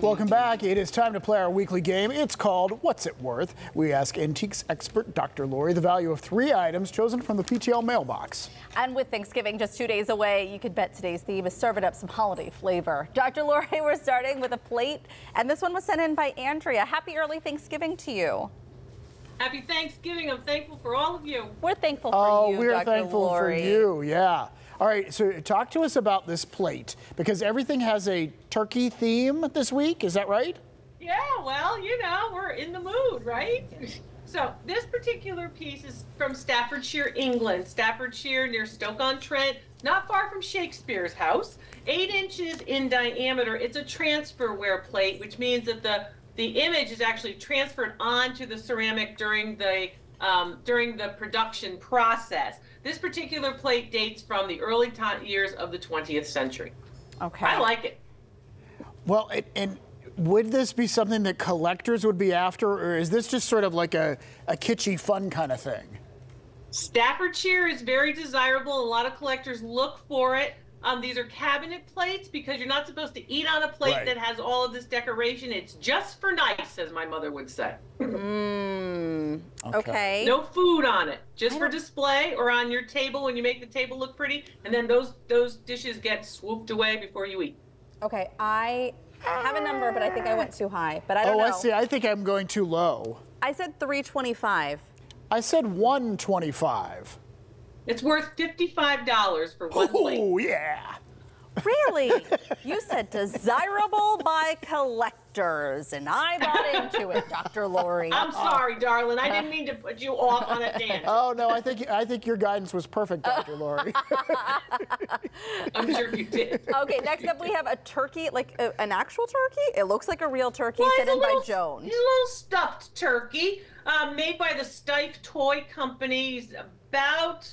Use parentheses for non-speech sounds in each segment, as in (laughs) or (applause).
Welcome back. It is time to play our weekly game. It's called What's It Worth? We ask antiques expert Dr. Lori the value of three items chosen from the PTL mailbox. And with Thanksgiving just two days away, you could bet today's theme is serving up some holiday flavor. Dr. Lori, (laughs) we're starting with a plate, and this one was sent in by Andrea. Happy early Thanksgiving to you. Happy Thanksgiving. I'm thankful for all of you. We're thankful for Oh, you, we're Dr. thankful Lori. for you. Yeah. All right. So talk to us about this plate because everything has a turkey theme this week. Is that right? Yeah, well, you know, we're in the mood, right? So this particular piece is from Staffordshire, England. Staffordshire near Stoke-on-Trent, not far from Shakespeare's house. Eight inches in diameter. It's a transferware plate, which means that the the image is actually transferred onto the ceramic during the um, during the production process. This particular plate dates from the early ti years of the 20th century. Okay. I like it. Well, and, and would this be something that collectors would be after, or is this just sort of like a, a kitschy, fun kind of thing? Staffordshire is very desirable. A lot of collectors look for it. Um, these are cabinet plates because you're not supposed to eat on a plate Right. that has all of this decoration. It's just for nice, as my mother would say. Mm, okay. No food on it, just for display or on your table when you make the table look pretty. And then those those dishes get swooped away before you eat. Okay, I have a number, but I think I went too high. But I don't Oh, know. I see. I think I'm going too low. I said 325. I said 125. It's worth fifty-five dollars for one plate. Oh, yeah. Really? (laughs) you said desirable by collectors, and I bought into it, Dr. Lori. I'm sorry, darling. I didn't mean to put you off on a tangent. (laughs) Oh no, I think I think your guidance was perfect, Dr. (laughs) Lori. I'm sure you did. Okay, next up we have a turkey, like uh, an actual turkey. It looks like a real turkey Well, sent it's a in by little- Joan. It's a little stuffed turkey uh, made by the Steiff Toy Company. He's about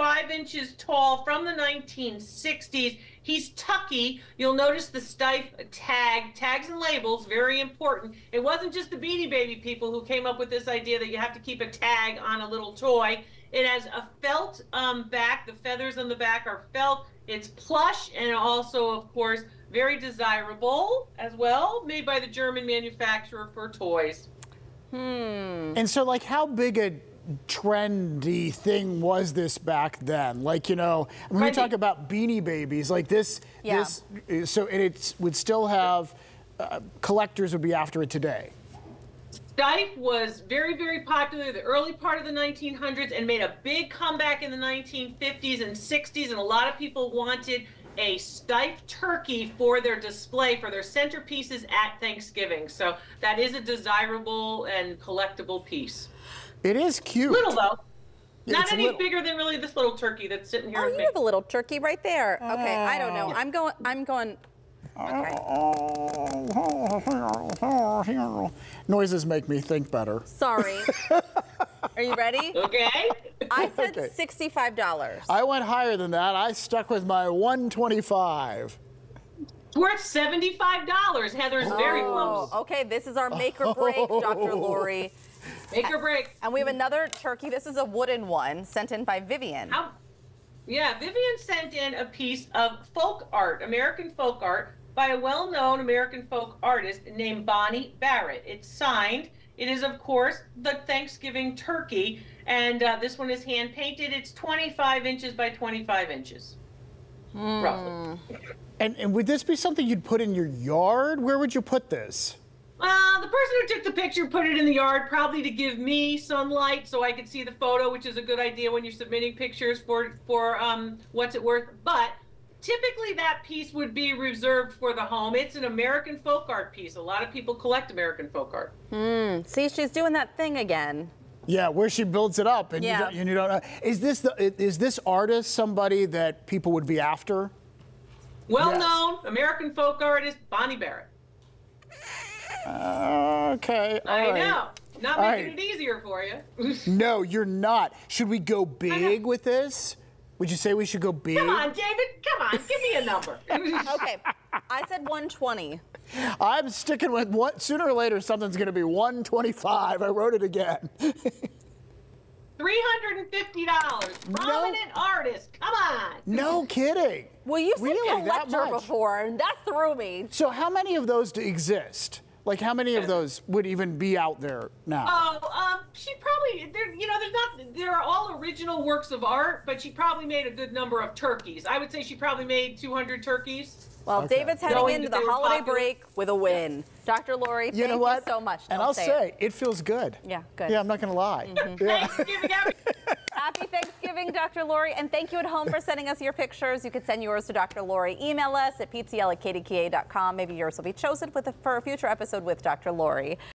five inches tall from the 1960s. He's tucky. You'll notice the Steiff tag, tags and labels, very important. It wasn't just the Beanie Baby people who came up with this idea that you have to keep a tag on a little toy. It has a felt um, back. The feathers on the back are felt. It's plush and also, of course, very desirable as well. Made by the German manufacturer for toys. Hmm. And so, like, how big a trendy thing was this back then? Like, you know, when we talk about Beanie Babies, like this, Yeah. this, so and it would still have uh, collectors would be after it today. Steiff was very, very popular the early part of the 1900s and made a big comeback in the 1950s and 60s. And a lot of people wanted a Steiff turkey for their display, for their centerpieces at Thanksgiving. So that is a desirable and collectible piece. It is cute. Little though. Not it's any little. bigger than really this little turkey that's sitting here Oh, you me. have a little turkey right there. Okay, I don't know. Oh. I'm going. I'm going. Okay. Noises make me think better. Sorry. (laughs) Are you ready? Okay? I (laughs) said Okay. sixty-five dollars. I went higher than that. I stuck with my 125. It's worth $75. Heather's very Oh, close. okay. This is our make or break, Dr. Lori. (laughs) Make or break. And we have another turkey. This is a wooden one sent in by Vivian. How? Yeah, Vivian sent in a piece of folk art, American folk art, by a well-known American folk artist named Bonnie Barrett. It's signed. It is, of course, the Thanksgiving turkey, and uh, this one is hand painted. It's 25 inches by 25 inches, roughly. And, and would this be something you'd put in your yard? Where would you put this? Uh, the person who took the picture put it in the yard probably to give me sunlight so I could see the photo, which is a good idea when you're submitting pictures for for um, what's it worth. But typically that piece would be reserved for the home. It's an American folk art piece. A lot of people collect American folk art. See, she's doing that thing again. Yeah, where she builds it up, and, Yeah. you, don't, and you don't know. Is this the, is this artist somebody that people would be after? Well Yes. known American folk artist Bonnie Barrett. Okay, all I right. know. Not All making right. it easier for you. (laughs) No, you're not. Should we go big with this? Would you say we should go big? Come on, David. Come on. Give me a number. (laughs) Okay, I said 120. I'm sticking with what. Sooner or later, something's going to be 125. I wrote it again. $350. Prominent artist. Come on. No kidding. Well, you said Really? That collector before, and that threw me. So how many of those do exist? Like how many of those would even be out there now? Oh, um, she probably there. You know, there's not. There are all original works of art, but she probably made a good number of turkeys. I would say she probably made 200 turkeys. Well, Okay. David's heading Knowing into the holiday popular. break with a win. Dr. Lori, you thank know what? you so much. And Don't I'll say say it. it. feels good. Yeah, good. Yeah, I'm not gonna lie. Yeah. Thanksgiving, every- Happy Thanksgiving, (laughs) Dr. Lori, and thank you at home for sending us your pictures. You could send yours to Dr. Lori. Email us at ptl at kdka.com. Maybe yours will be chosen for a future episode with Dr. Lori.